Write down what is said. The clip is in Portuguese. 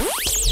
Tchau.